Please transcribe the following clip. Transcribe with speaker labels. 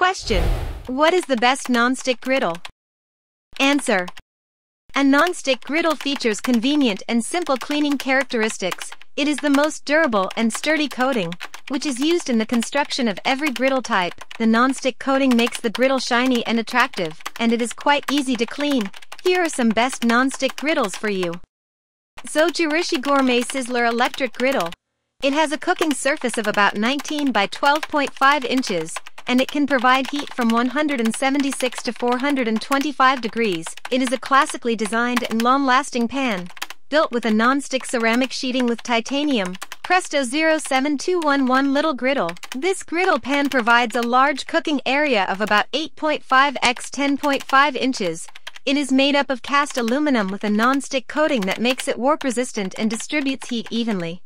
Speaker 1: Question. What is the best non-stick griddle? Answer. A non-stick griddle features convenient and simple cleaning characteristics. It is the most durable and sturdy coating, which is used in the construction of every griddle type. The non-stick coating makes the griddle shiny and attractive, and it is quite easy to clean. Here are some best non-stick griddles for you. Zojirushi Gourmet Sizzler Electric Griddle. It has a cooking surface of about 19 by 12.5 inches, and it can provide heat from 176 to 425 degrees. It is a classically designed and long-lasting pan, built with a non-stick ceramic sheeting with titanium. Presto 07211 Liddle Griddle. This griddle pan provides a large cooking area of about 8.5 x 10.5 inches. It is made up of cast aluminum with a non-stick coating that makes it warp resistant and distributes heat evenly.